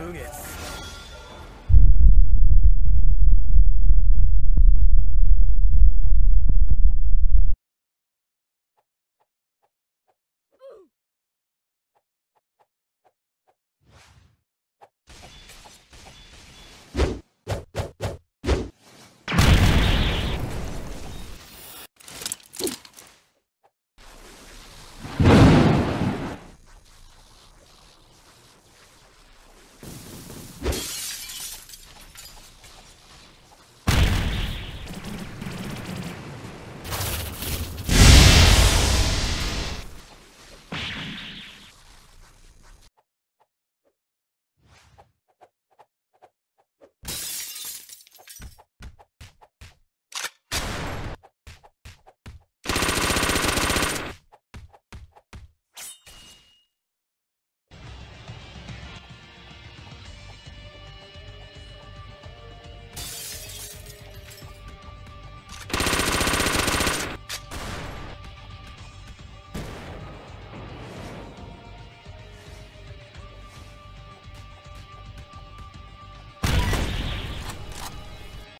Moongus.